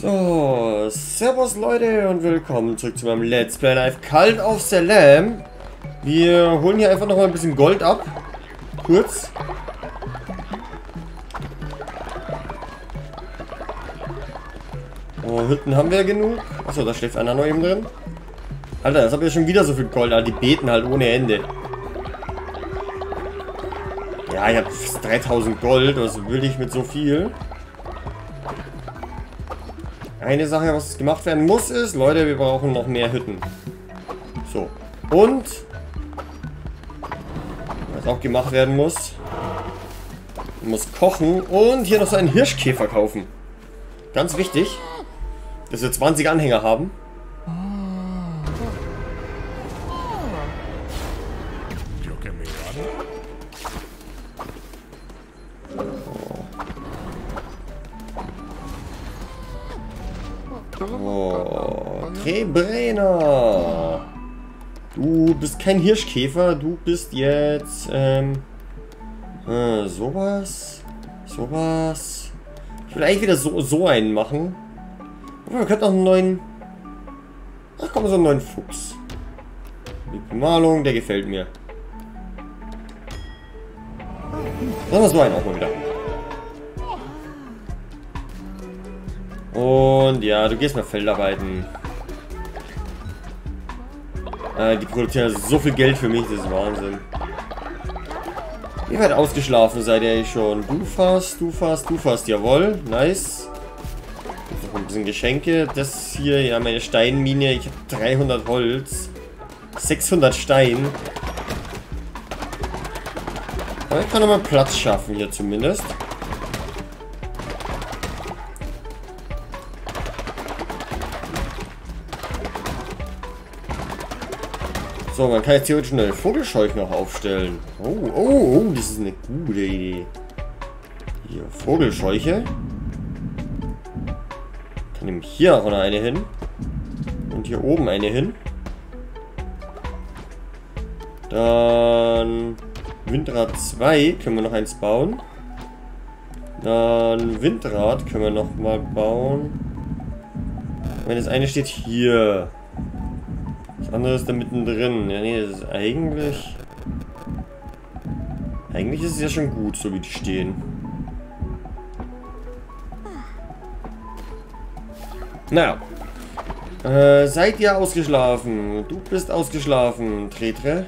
So, servus Leute und willkommen zurück zu meinem Let's Play Live Kalt auf Salam. Wir holen hier einfach noch mal ein bisschen Gold ab. Kurz. Oh, Hütten haben wir genug. Achso, da schläft einer noch eben drin. Alter, jetzt habe ich schon wieder so viel Gold. Alter, die beten halt ohne Ende. Ja, ich habe 3000 Gold. Was will ich mit so viel? Eine Sache, was gemacht werden muss, ist, Leute, wir brauchen noch mehr Hütten. So. Und, was auch gemacht werden muss, muss kochen und hier noch so einen Hirschkäfer kaufen. Ganz wichtig, dass wir 20 Anhänger haben. Oh, Trebrenner. Du bist kein Hirschkäfer, du bist jetzt, ähm, äh, sowas, sowas. Ich will eigentlich wieder so, so einen machen. Aber wir könnten auch einen neuen, ach komm, so einen neuen Fuchs. Die Bemalung, der gefällt mir. Dann wir so einen auch mal wieder. Und ja, du gehst mal Feldarbeiten. Äh, die produzieren so viel Geld für mich, das ist Wahnsinn. Ihr werdet ausgeschlafen, seid ihr schon. Du fast, du fast, du fast, jawohl, nice. Noch ein bisschen Geschenke. Das hier, ja, meine Steinmine. Ich habe 300 Holz. 600 Stein. Aber ich kann noch mal Platz schaffen hier zumindest. So, man kann jetzt theoretisch eine Vogelscheuche noch aufstellen. Oh, oh, oh, das ist eine gute Idee. Hier, Vogelscheuche. Kann nämlich hier auch noch eine hin. Und hier oben eine hin. Dann Windrad 2 können wir noch eins bauen. Dann Windrad können wir noch mal bauen. Wenn das eine steht hier. Andere ist da mittendrin. Ja, nee, das ist eigentlich... Eigentlich ist es ja schon gut, so wie die stehen. Naja. Äh, seid ihr ausgeschlafen? Du bist ausgeschlafen, Tretre.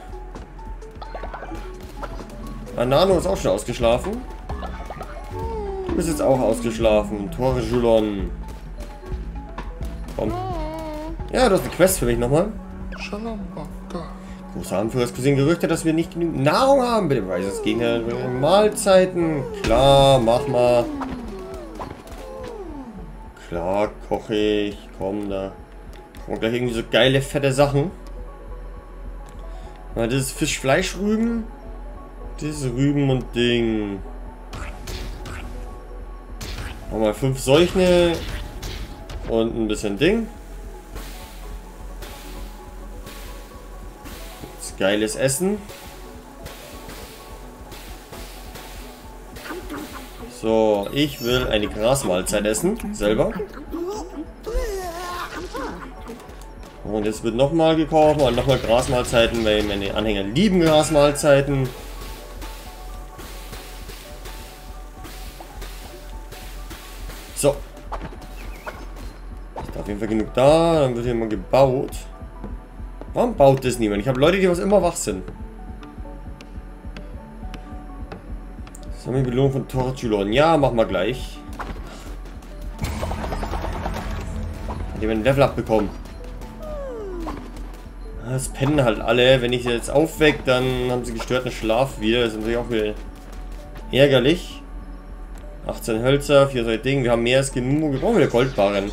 Anano ist auch schon ausgeschlafen. Du bist jetzt auch ausgeschlafen. Tore Julon. Komm. Ja, du hast eine Quest für mich nochmal. Große Anführer Cousin Gerüchte, dass wir nicht genügend Nahrung haben. Bitte weiß es Gegner Mahlzeiten. Klar, mach mal. Klar, koche ich. Komm, da. Und gleich irgendwie so geile, fette Sachen. das ist Fischfleischrüben. Das ist Rüben und Ding. Nochmal fünf solche. Und ein bisschen Ding. Geiles Essen. So, ich will eine Grasmahlzeit essen. Selber. Und jetzt wird nochmal gekauft und nochmal Grasmahlzeiten, weil meine Anhänger lieben Grasmahlzeiten. So. Ist auf jeden Fall genug da. Dann wird hier mal gebaut. Warum baut das niemand? Ich habe Leute, die was immer wach sind. Sammel Belohnung von Torchulon. Ja, machen wir gleich. Hat jemand ein Level abbekommen? Das pennen halt alle. Wenn ich sie jetzt aufwecke, dann haben sie gestörten Schlaf wieder. Das ist natürlich auch wieder ärgerlich. 18 Hölzer, 4 so. Wir haben mehr als genug. Wir brauchen wieder Goldbarren.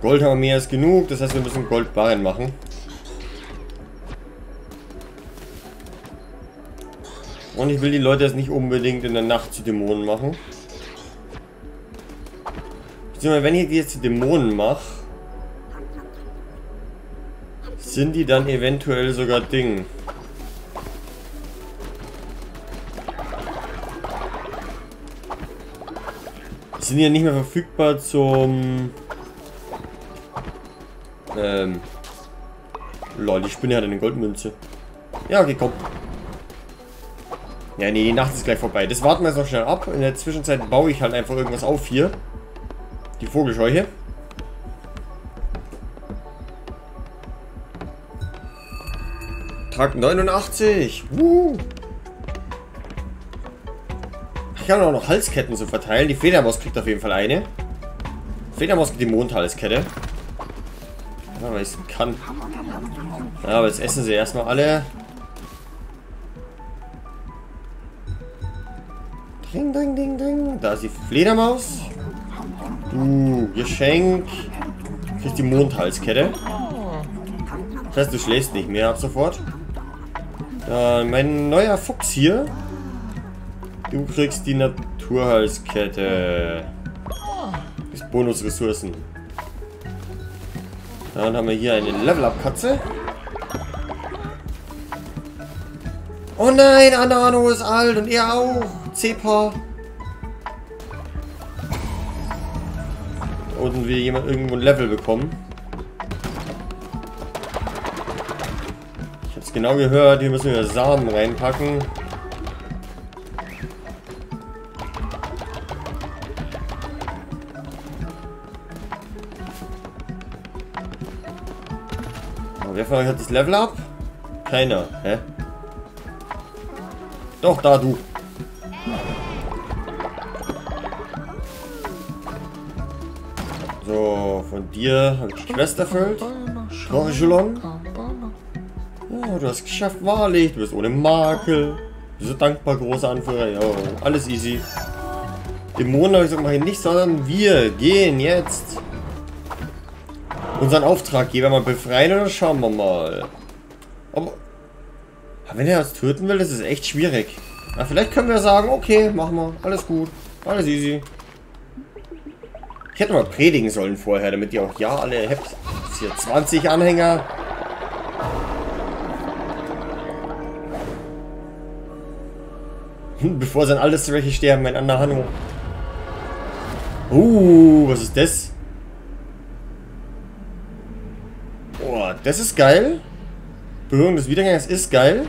Gold haben wir mehr als genug, das heißt wir müssen Goldbarren machen. Und ich will die Leute jetzt nicht unbedingt in der Nacht zu Dämonen machen. Beziehungsweise wenn ich die jetzt zu Dämonen mache, sind die dann eventuell sogar Ding. sind ja nicht mehr verfügbar zum ähm... Lol, die Spinne hat eine Goldmünze. Ja, okay, komm. Ja, nee, die Nacht ist gleich vorbei. Das warten wir jetzt noch schnell ab. In der Zwischenzeit baue ich halt einfach irgendwas auf hier. Die Vogelscheuche. Tag 89. Uh. Ich kann auch noch Halsketten zu verteilen. Die Fledermaus kriegt auf jeden Fall eine. Fledermaus kriegt die Mondhalskette. Ja, weil ich kann. Ja, aber jetzt essen sie erstmal alle. Ding, ding, ding, ding. Da ist die Fledermaus. Du, Geschenk. Kriegst die Mondhalskette. Das heißt, du schläfst nicht mehr ab sofort. Dann mein neuer Fuchs hier. Du kriegst die Naturhalskette. Das Bonusressourcen. Dann haben wir hier eine Level-Up-Katze. Oh nein, Anano ist alt und er auch. Zepa. Und wir jemand irgendwo ein Level bekommen. Ich hab's genau gehört, hier müssen wir Samen reinpacken. Von hat das Level ab? Keiner, hä? Doch, da du. So, von dir habe ich die Quest erfüllt. Corjulon. Ja, du hast geschafft, wahrlich. Du bist ohne Makel. Du bist so dankbar, großer Anführer. Ja, alles easy. Dämonen habe ich gesagt, mache ich nicht, sondern wir gehen jetzt unseren Auftraggeber mal befreien oder schauen wir mal. Aber wenn er uns töten will, ist echt schwierig. Na, vielleicht können wir sagen, okay, machen wir. Alles gut. Alles easy. Ich hätte mal predigen sollen vorher, damit ihr auch ja alle habt. Hier 20 Anhänger. Bevor dann alles welche sterben, mein anderer Hanno. Uh, was ist das? Boah, das ist geil. Berührung des Wiedergängers ist geil.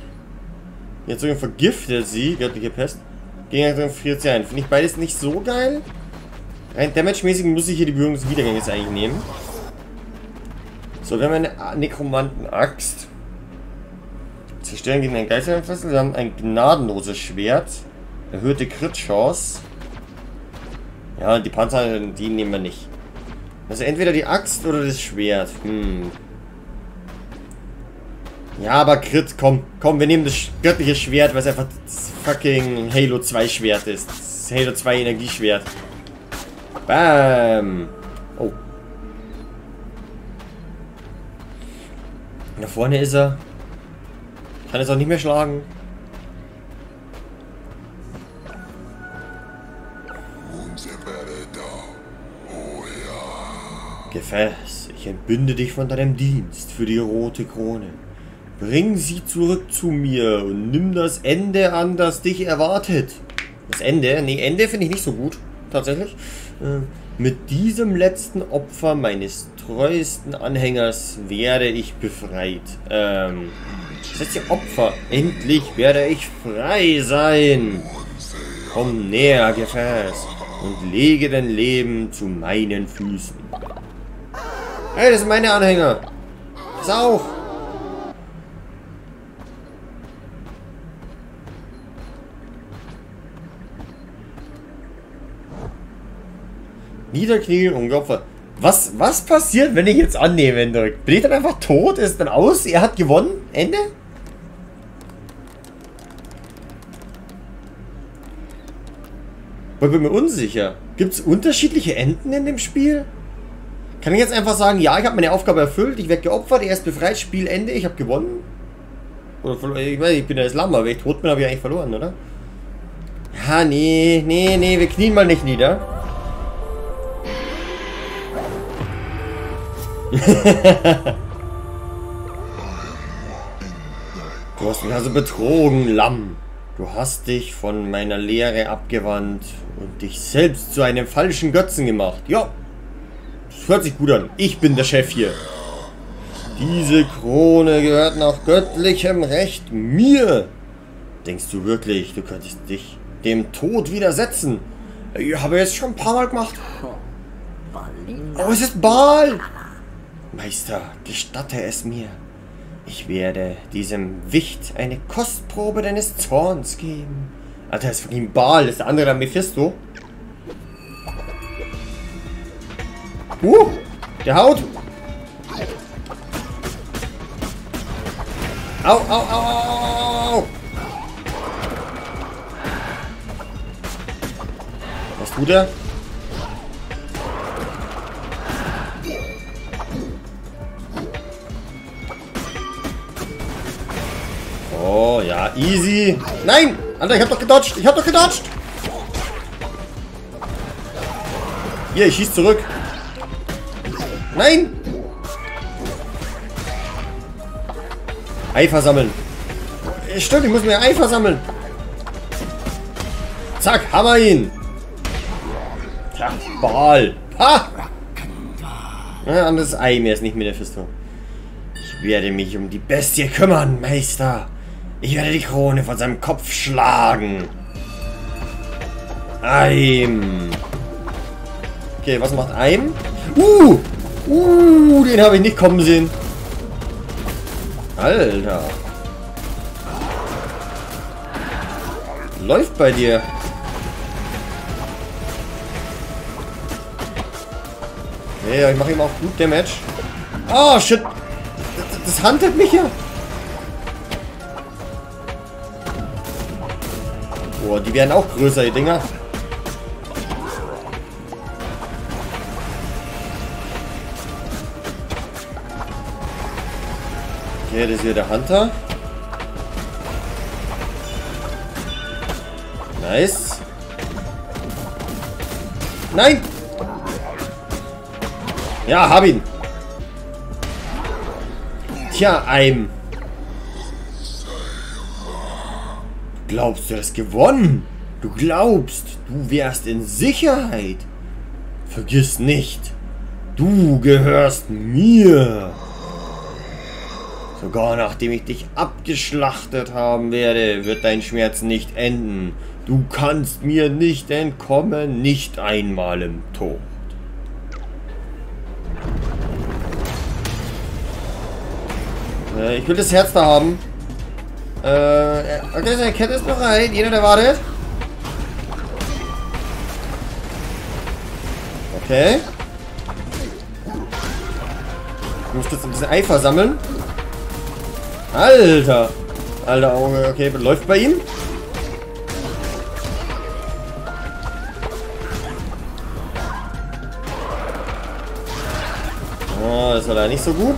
Jetzt sogar vergiftet sie, göttliche Pest. Gegner friert sie ein. Finde ich beides nicht so geil. Rein damage-mäßig muss ich hier die Berührung des Wiedergängers eigentlich nehmen. So, wir haben eine Nekromanten-Axt. Zerstören gegen einen Geisteranfessel. Wir haben ein gnadenloses Schwert. Erhöhte Crit-Chance. Ja, die Panzer, die nehmen wir nicht. Also entweder die Axt oder das Schwert. Hm. Ja, aber Crit, komm. Komm, wir nehmen das göttliche Schwert, weil es einfach das fucking Halo 2 Schwert ist. Das Halo 2 Energieschwert. Bam. Oh. Da vorne ist er. Kann jetzt auch nicht mehr schlagen. Gefäß, ich entbinde dich von deinem Dienst für die rote Krone. Bring sie zurück zu mir und nimm das Ende an, das dich erwartet. Das Ende? Nee, Ende finde ich nicht so gut. Tatsächlich. Äh, mit diesem letzten Opfer meines treuesten Anhängers werde ich befreit. Ähm, das heißt ja Opfer. Endlich werde ich frei sein. Komm näher, Gefäß, und lege dein Leben zu meinen Füßen. Hey, das sind meine Anhänger. Das auch. Niederknien und geopfert. Was, was passiert, wenn ich jetzt annehmen drücke? Bin ich dann einfach tot? Ist dann aus? Er hat gewonnen? Ende? Ich bin mir unsicher. Gibt es unterschiedliche Enden in dem Spiel? Kann ich jetzt einfach sagen, ja, ich habe meine Aufgabe erfüllt, ich werde geopfert, er ist befreit, Spielende, ich habe gewonnen? Oder ich weiß, ich bin der Islam, aber wenn ich tot bin, habe ich eigentlich verloren, oder? Ja, nee, nee, nee, wir knien mal nicht nieder. du hast mich also betrogen, Lamm. Du hast dich von meiner Lehre abgewandt Und dich selbst zu einem falschen Götzen gemacht. Ja, das hört sich gut an. Ich bin der Chef hier. Diese Krone gehört nach göttlichem Recht mir. Denkst du wirklich, du könntest dich dem Tod widersetzen? Ich habe es schon ein paar Mal gemacht. Oh, es ist Baal! Meister, gestatte es mir. Ich werde diesem Wicht eine Kostprobe deines Zorns geben. Alter, ist von ihm Baal, ist der andere der Mephisto. Uh, der haut. Au, au, au, au, au. Was tut er? Easy. Nein! Alter, ich hab doch gedodged. Ich hab doch gedodged. Hier, ich schieß zurück. Nein! Eifer sammeln. Stimmt, ich muss mir Eifer sammeln. Zack, hammer ihn. Tja, Ball. Ha! Ja, anderes Ei mehr ist nicht mehr der Fisto. Ich werde mich um die Bestie kümmern, Meister. Ich werde die Krone von seinem Kopf schlagen. Eim. Okay, was macht Eim? Uh! Uh, den habe ich nicht kommen sehen. Alter. Läuft bei dir. Ja, ich mache ihm auch gut Damage. Oh, shit. Das, das handelt mich ja. Boah, die werden auch größer, die Dinger. Okay, das ist hier der Hunter. Nice. Nein! Ja, hab ihn. Tja, ein. Glaubst du, hast gewonnen? Du glaubst, du wärst in Sicherheit. Vergiss nicht, du gehörst mir. Sogar nachdem ich dich abgeschlachtet haben werde, wird dein Schmerz nicht enden. Du kannst mir nicht entkommen, nicht einmal im Tod. Äh, ich will das Herz da haben. Äh, okay, seine Kette ist bereit. Jeder, der wartet. Okay. Ich muss jetzt ein bisschen Eifer sammeln. Alter. Alter Auge. Okay, läuft bei ihm. Oh, das war da nicht so gut.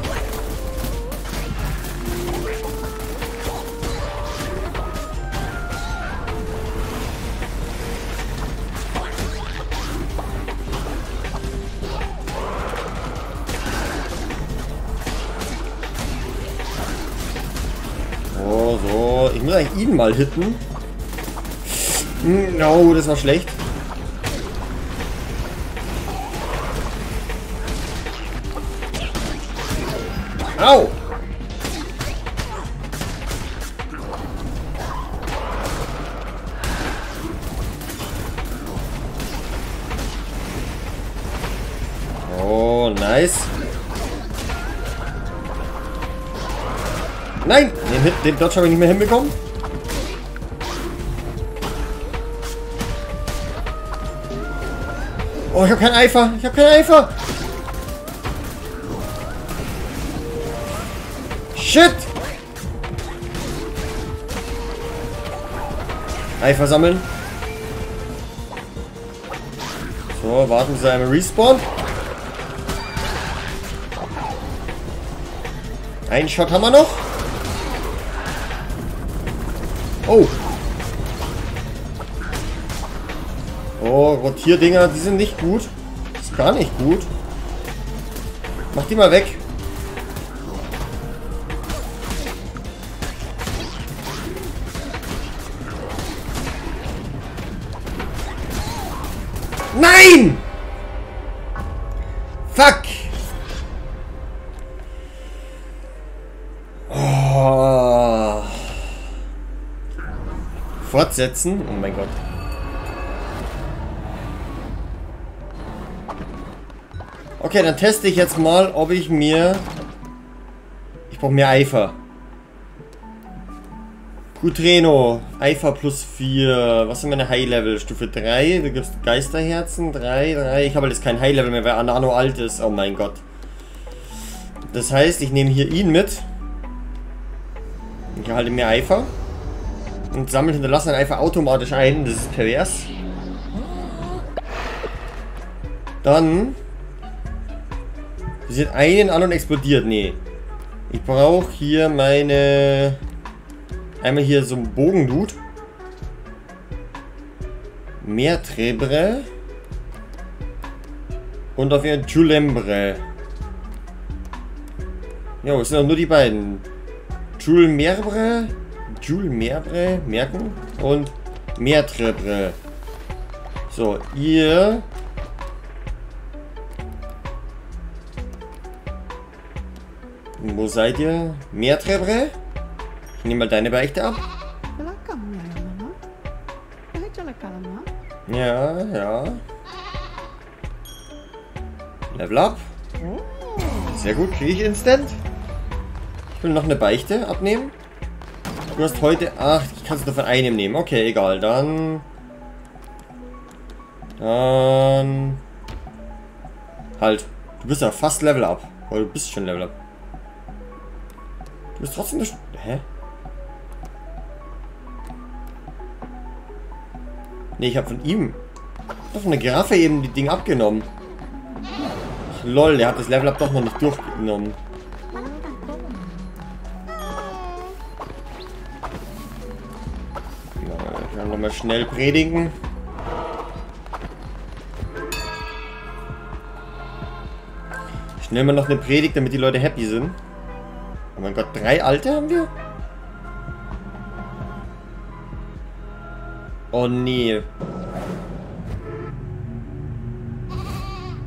Muss eigentlich ihn mal hitten. Hm, no, das war schlecht. Au! Den, Dodge habe ich nicht mehr hinbekommen. Oh, ich habe keinen Eifer. Ich habe keinen Eifer. Shit. Eifer sammeln. So, warten Sie einmal Respawn. Einen Shot haben wir noch. Oh. Oh, Rotierdinger, die sind nicht gut. Ist gar nicht gut. Mach die mal weg. Nein! Fortsetzen? Oh mein Gott. Okay, dann teste ich jetzt mal, ob ich mir... Ich brauche mehr Eifer. Gutreno, Eifer plus 4. Was sind meine High-Level? Stufe 3. Du gibst Geisterherzen. 3, 3. Ich habe jetzt kein High-Level mehr, weil Anano alt ist. Oh mein Gott. Das heißt, ich nehme hier ihn mit. Ich erhalte mehr Eifer. Und sammle hinterlassenen Eifer automatisch ein. Das ist pervers. Dann... Sie einen an und explodiert. Nee. Ich brauche hier meine... Einmal hier so ein Bogendude. Meertrebre. Und auf jeden Julembre. Ja, es sind doch nur die beiden. Jules Merbre, Jules Merbre, merken. Und Meertrebre. So, ihr... Wo seid ihr? Meertrebre? Ich nehme mal deine Beichte ab. Ja, ja. Level up. Sehr gut, kriege ich instant. Ich will noch eine Beichte abnehmen. Du hast heute... Ach, ich kann es nur von einem nehmen. Okay, egal. Dann... Dann... Halt. Du bist ja fast Level up. Weil du bist schon Level up. Du bist trotzdem... Hä? Ne, ich habe von ihm doch von der Giraffe eben die Ding abgenommen. Ach, lol, der hat das Level Up doch noch nicht durchgenommen. Schnell predigen. Schnell mal noch eine Predigt, damit die Leute happy sind. Oh mein Gott, drei alte haben wir? Oh nee.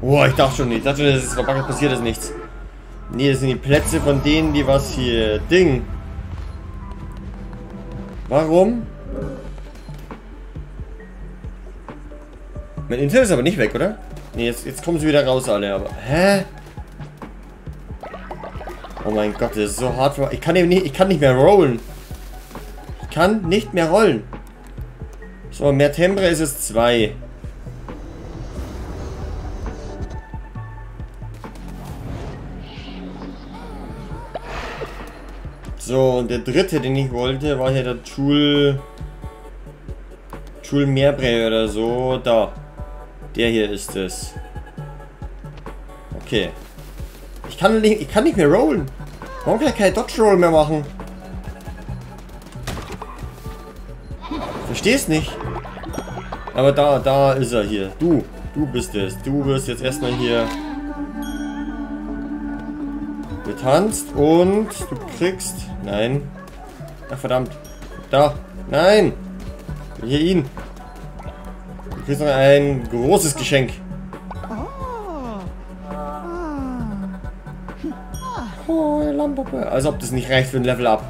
Boah, ich dachte schon nicht. Ich dachte schon, das ist verpackt, passiert ist nichts. Nee, das sind die Plätze von denen, die was hier... Ding. Warum? Mein Internet ist aber nicht weg, oder? Nee, jetzt, jetzt kommen sie wieder raus alle, aber... Hä? Oh mein Gott, das ist so hart. Ich kann eben nicht, ich kann nicht mehr rollen. Ich kann nicht mehr rollen. So, mehr Tembre ist es 2. So, und der dritte, den ich wollte, war hier der Jule... Jule Meerbrei oder so. Da. Der hier ist es. Okay. Ich kann nicht, ich kann nicht mehr rollen. Warum kann ich keine Dodge Roll mehr machen? Versteh's nicht. Aber da, da ist er hier. Du, du bist es. Du wirst jetzt erstmal hier getanzt und du kriegst... Nein. Ach, verdammt. Da. Nein. Hier ihn. Noch ein großes Geschenk. Oh, Lampuppe. Als ob das nicht reicht für ein Level Up.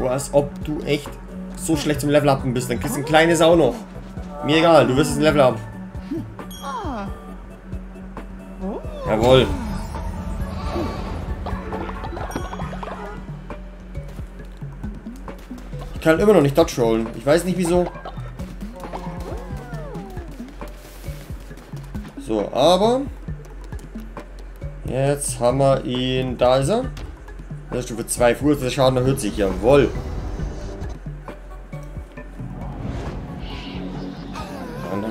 Oh, als ob du echt so schlecht zum Level Upen bist. Dann kriegst du ein kleines auch noch. Mir egal, du wirst es ein Level haben. Jawohl. Ich kann immer noch nicht Dodge rollen. Ich weiß nicht wieso. Aber... Jetzt haben wir ihn... Da ist er. Ist Stufe 2 Fuß. Der Schaden erhöht sich. Jawohl.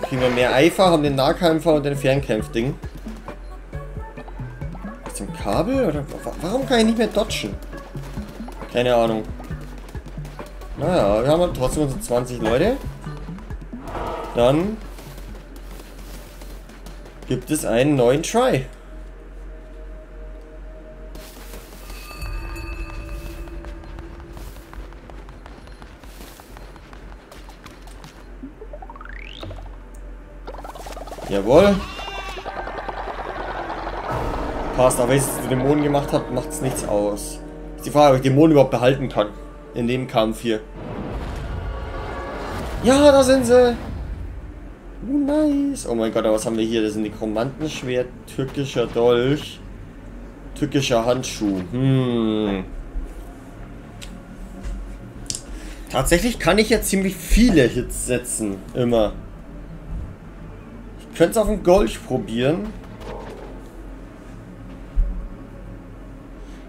kriegen wir mehr Eifer, haben den Nahkämpfer und den Fernkämpfding. Ist ein Kabel? Oder warum kann ich nicht mehr dodgen? Keine Ahnung. Naja, wir haben trotzdem unsere 20 Leute. Dann gibt es einen neuen Try. Jawohl. Passt, aber wenn ich es zu Dämonen gemacht habe, macht es nichts aus. Ist die Frage, ob ich Dämonen überhaupt behalten kann. In dem Kampf hier. Ja, da sind sie. Oh, nice. Oh mein Gott, aber was haben wir hier? Das sind die Kommandenschwert, türkischer Dolch, türkischer Handschuh. Hm. Tatsächlich kann ich ja ziemlich viele Hits setzen. Immer. Ich könnte es auf den Golch probieren.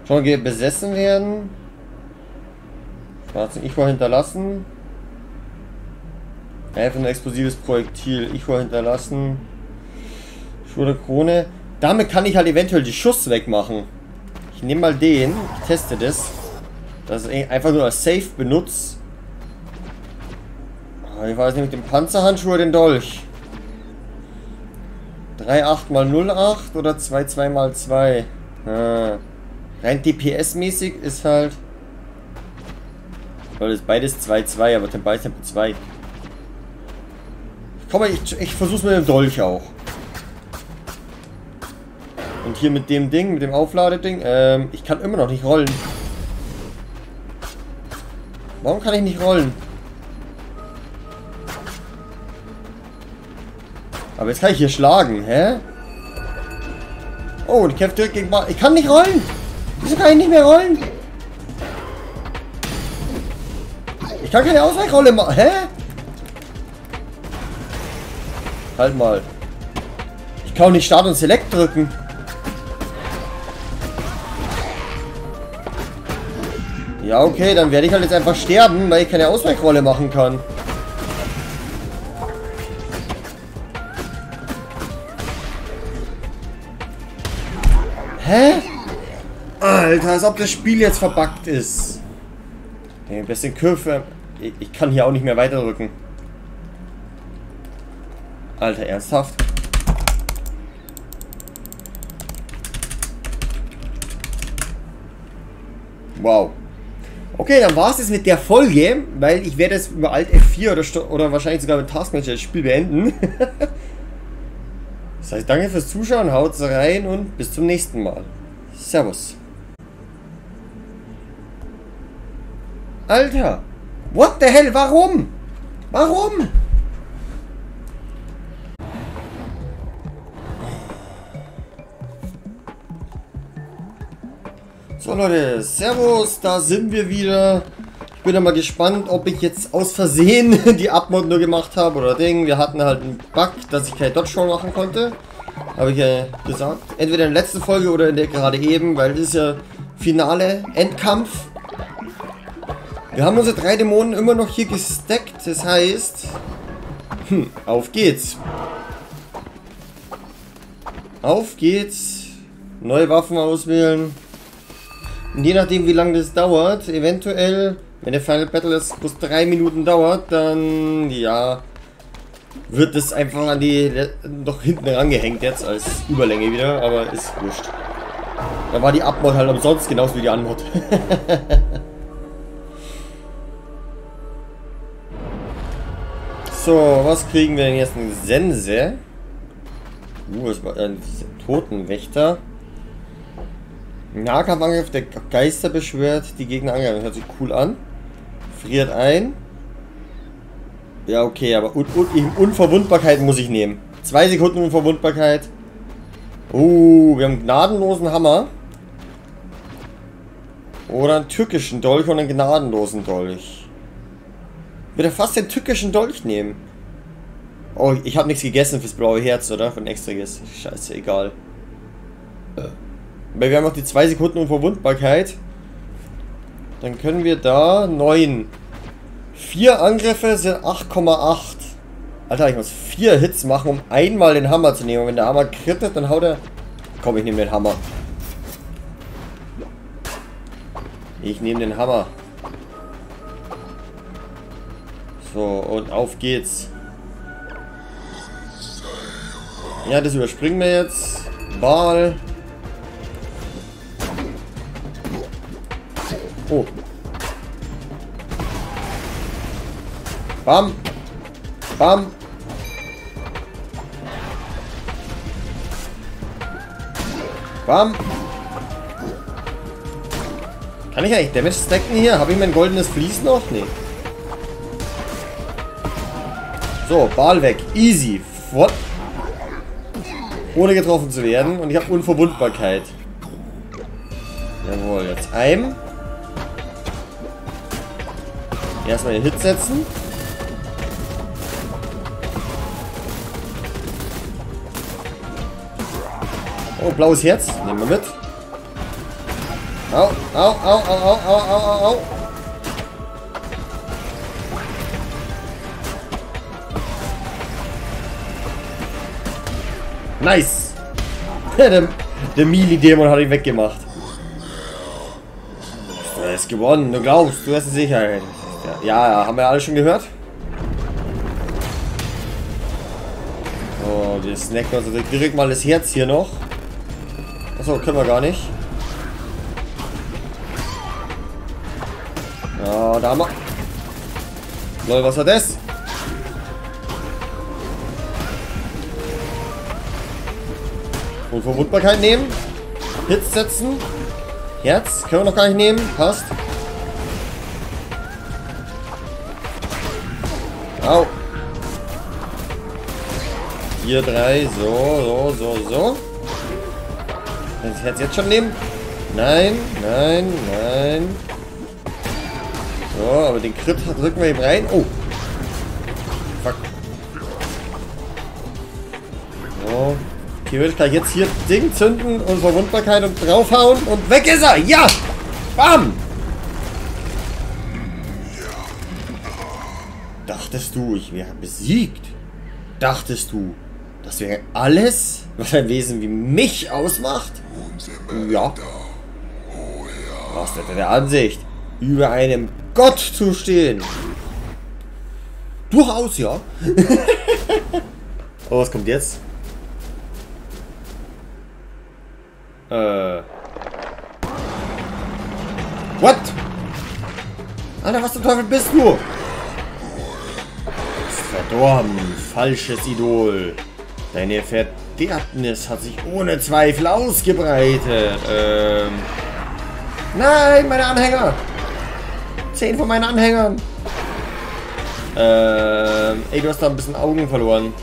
Schon besessen werden. Schwarzen Ichor hinterlassen. Einfach ein explosives Projektil. Ichor hinterlassen. Schwere Krone. Damit kann ich halt eventuell die Schuss wegmachen. Ich nehme mal den. Ich teste das. Das ist einfach nur als Safe benutzt. Ich weiß nicht, mit dem Panzerhandschuh oder den Dolch. 3,8 mal 0,8 oder 2,2 mal 2. Ah. Rein DPS-mäßig ist halt... Weil es beides 2,2, aber Tempo 2. Komm mal, ich, ich versuch's mit dem Dolch auch. Und hier mit dem Ding, mit dem Aufladeding, ähm, ich kann immer noch nicht rollen. Warum kann ich nicht rollen? Aber jetzt kann ich hier schlagen, hä? Oh, ich kämpfe direkt gegen... Ich kann nicht rollen! Wieso kann ich nicht mehr rollen? Ich kann keine Ausweichrolle machen. Hä? Halt mal. Ich kann nicht Start und Select drücken. Ja, okay, dann werde ich halt jetzt einfach sterben, weil ich keine Ausweichrolle machen kann. Hä? Alter, als ob das Spiel jetzt verbuggt ist. Ein bisschen Kurve. Ich kann hier auch nicht mehr weiterdrücken. Alter, ernsthaft? Wow. Okay, dann war es jetzt mit der Folge, weil ich werde es über Alt F4 oder, oder wahrscheinlich sogar mit Taskmanager das Spiel beenden. Das heißt, danke fürs Zuschauen, haut rein und bis zum nächsten Mal. Servus. Alter! What the hell? Warum? Warum? So Leute, Servus, da sind wir wieder. Ich bin ja mal gespannt, ob ich jetzt aus Versehen die Abmod nur gemacht habe oder Ding. Wir hatten halt einen Bug, dass ich keine Dodge Roll machen konnte. Habe ich ja gesagt. Entweder in der letzten Folge oder in der gerade eben, weil das ist ja Finale, Endkampf. Wir haben unsere drei Dämonen immer noch hier gesteckt. Das heißt, hm, auf geht's. Auf geht's. Neue Waffen auswählen. Und je nachdem, wie lange das dauert, eventuell wenn der Final Battle jetzt bloß drei Minuten dauert, dann ja, wird es einfach an die noch hinten rangehängt jetzt als Überlänge wieder, aber ist wurscht. Da war die Abmod halt umsonst, genauso wie die Anmod. so, was kriegen wir denn jetzt? Ein Sense. Uh, das war ein Totenwächter. Nahkampfangriff der Geister beschwört die Gegner angreifen. Hört sich cool an. Friert ein. Ja, okay, aber Un Un Unverwundbarkeit muss ich nehmen. Zwei Sekunden Unverwundbarkeit. Uh, wir haben einen gnadenlosen Hammer. Oder einen türkischen Dolch und einen gnadenlosen Dolch. Ich würde fast den türkischen Dolch nehmen. Oh, ich habe nichts gegessen fürs blaue Herz, oder? Von extriges. Scheiße, egal. Äh. Weil wir haben noch die zwei Sekunden Unverwundbarkeit. Dann können wir da 9. Vier Angriffe sind 8,8. Alter, ich muss vier Hits machen, um einmal den Hammer zu nehmen. Und wenn der Hammer krittet, dann haut er... Komm, ich nehme den Hammer. Ich nehme den Hammer. So, und auf geht's. Ja, das überspringen wir jetzt. Ball. Oh. Bam. Bam. Bam. Kann ich eigentlich Damage stacken hier? Habe ich mein goldenes Vlies noch? Nee. So, Ball weg. Easy. What? Ohne getroffen zu werden. Und ich habe Unverwundbarkeit. Jawohl, jetzt ein. Erstmal den Hit setzen. Oh, blaues Herz. Nehmen wir mit. Au, au, au, au, au, au, au, au. Nice. der der Mili-Dämon hat ihn weggemacht. Du hast gewonnen. Du glaubst, du hast die Sicherheit. Ja, ja, haben wir alle schon gehört. So, wir snacken uns also direkt mal das Herz hier noch. Achso, können wir gar nicht. Ja, da haben wir. Lol, was war das? Unverwundbarkeit nehmen. Hits setzen. Herz können wir noch gar nicht nehmen. Passt. 4, 3, so, so, so, so. Kann ich das Herz jetzt schon nehmen? Nein, nein, nein. So, aber den Crit drücken wir ihm rein. Oh. Fuck. So. Okay, würde ich jetzt hier Ding zünden und Verwundbarkeit und draufhauen und weg ist er. Ja! Bam! Dachtest du, ich wäre besiegt? Dachtest du, das wäre alles, was ein Wesen wie mich ausmacht? Ja. Was denn der Ansicht, über einem Gott zu stehen? Durchaus, ja. oh, was kommt jetzt? Äh. What? Alter, was zum Teufel bist du? Verdorben, falsches Idol. Deine Verderbnis hat sich ohne Zweifel ausgebreitet. Ähm. Nein, meine Anhänger! Zehn von meinen Anhängern! Ähm. Ey, du hast da ein bisschen Augen verloren.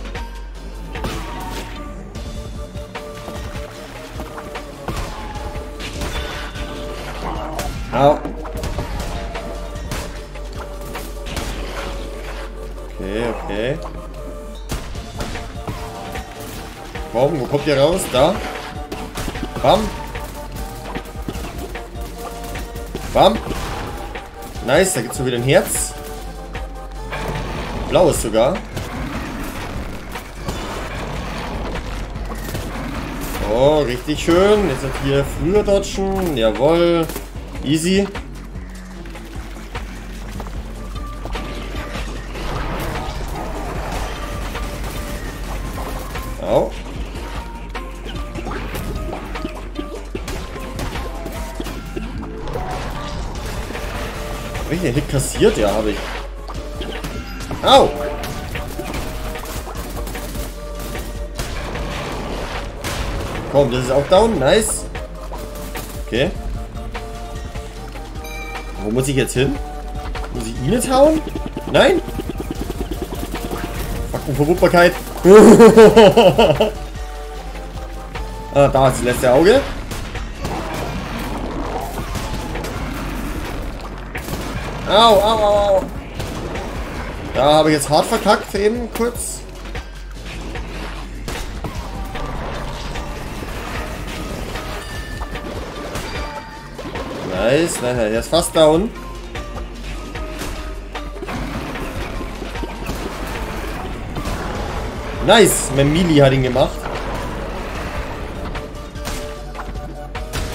Kommt ihr raus? Da. Bam. Bam. Nice, da gibt es wieder ein Herz. Blaues sogar. Oh, richtig schön. Jetzt hat hier früher dodgen. Jawohl. Easy. Kassiert? Ja, habe ich. Au! Komm, das ist auch down. Nice. Okay. Wo muss ich jetzt hin? Muss ich ihn jetzt hauen? Nein? Fuck, Unverwundbarkeit. ah, da ist das letzte Auge. Au, au, au, au. Da habe ich jetzt hart verkackt eben kurz. Nice, nein, nein, der ist fast down. Nice, mein Mili hat ihn gemacht.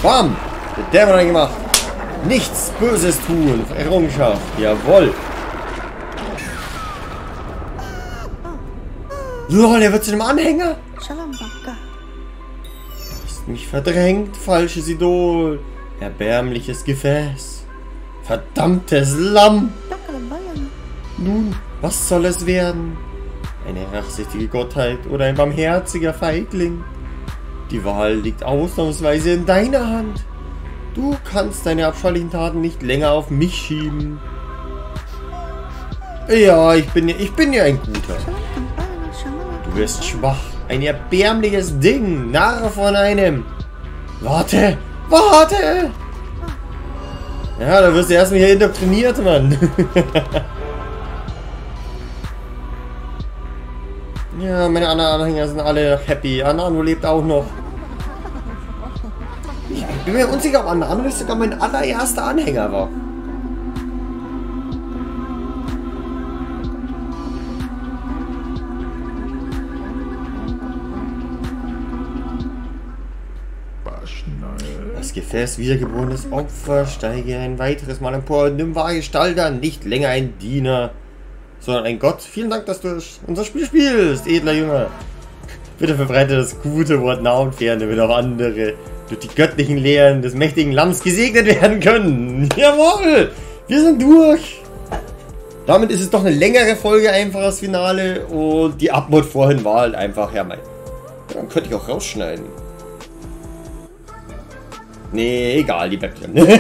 Bam! Der hat ihn gemacht. Nichts Böses tun. Errungenschaft. Jawohl. Lol, er wird zu einem Anhänger. Ist mich verdrängt, falsches Idol. Erbärmliches Gefäß. Verdammtes Lamm. Nun, was soll es werden? Eine rachsichtige Gottheit oder ein barmherziger Feigling? Die Wahl liegt ausnahmsweise in deiner Hand. Du kannst deine abscheulichen Taten nicht länger auf mich schieben. Ja, ich bin, ich bin ja ein Guter. Du wirst schwach. Ein erbärmliches Ding. Narr von einem. Warte, warte! Ja, da wirst du erstmal hier indoktriniert, Mann. ja, meine anderen Anhänger sind alle happy. Anano lebt auch noch. Ich bin mir unsicher, ob nicht sogar mein allererster Anhänger war. Das Gefäß wiedergeborenes Opfer steige ein weiteres Mal empor nimm wahre Gestalt an, nicht länger ein Diener, sondern ein Gott. Vielen Dank, dass du unser Spiel spielst, edler Junge. Bitte verbreite das gute Wort nah und fern, damit auch andere durch die göttlichen Lehren des mächtigen Lamms gesegnet werden können. Jawohl! Wir sind durch! Damit ist es doch eine längere Folge einfach das Finale und die Abmod vorhin war halt einfach, ja mein. Dann könnte ich auch rausschneiden. Nee, egal, die bleibt drin.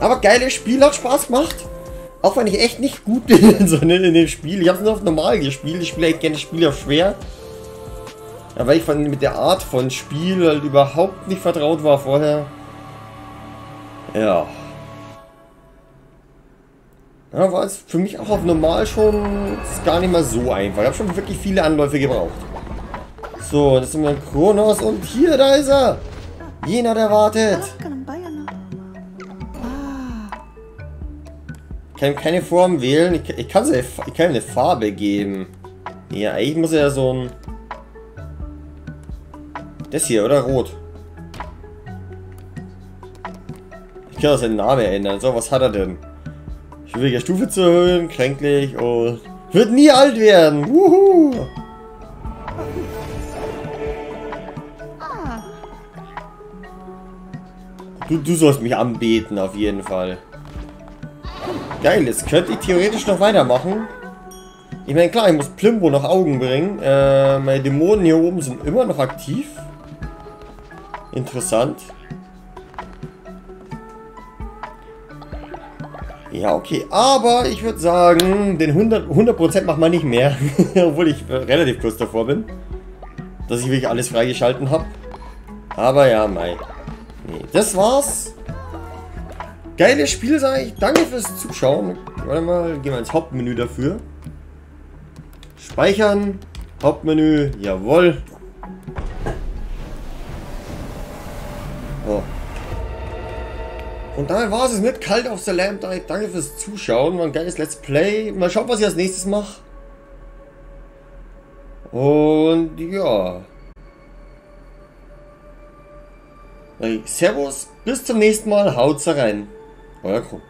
Aber geiles Spiel, hat Spaß gemacht. Auch wenn ich echt nicht gut bin in, in dem Spiel. Ich habe es nur auf normal gespielt. Ich spiele echt gerne Spiele auf schwer. Ja, weil ich von, mit der Art von Spiel halt überhaupt nicht vertraut war vorher. Ja. Ja, war es für mich auch auf normal schon gar nicht mal so einfach. Ich habe schon wirklich viele Anläufe gebraucht. So, das sind wir Kronos und hier, da ist er. Jener, der wartet. Ich kann keine Form wählen. Ich, kann, ich kann eine Farbe geben. Ja, eigentlich muss er ja so ein... Das hier, oder? Rot. Ich kann auch seinen Namen ändern. So, was hat er denn? Schwierige Stufe zu erhöhen, kränklich und... Wird nie alt werden! Wuhu! Du, du sollst mich anbeten, auf jeden Fall. Geil, jetzt könnte ich theoretisch noch weitermachen. Ich meine, klar, ich muss Plimbo nach Augen bringen. Äh, meine Dämonen hier oben sind immer noch aktiv. Interessant. Ja, okay. Aber ich würde sagen, den 100%, 100 macht man nicht mehr. Obwohl ich relativ kurz davor bin. Dass ich wirklich alles freigeschalten habe. Aber ja, mei. Nee, das war's. Geiles Spiel, sage ich. Danke fürs Zuschauen. Warte mal, gehen wir ins Hauptmenü dafür. Speichern. Hauptmenü. Jawohl. Und damit war es mit Kalt auf der Lamp. Danke fürs Zuschauen. War ein geiles Let's Play. Mal schauen, was ich als nächstes mache. Und ja. Servus, bis zum nächsten Mal, haut's rein. Euer Krumm.